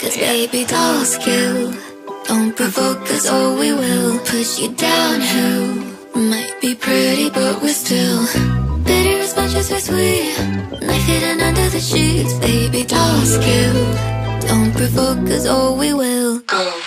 Cause baby dolls kill Don't provoke us or we will Push you downhill. Might be pretty but we're still Bitter as much as we're sweet Knife hidden under the sheets. Baby dolls kill Don't provoke us or we will go.